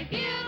If you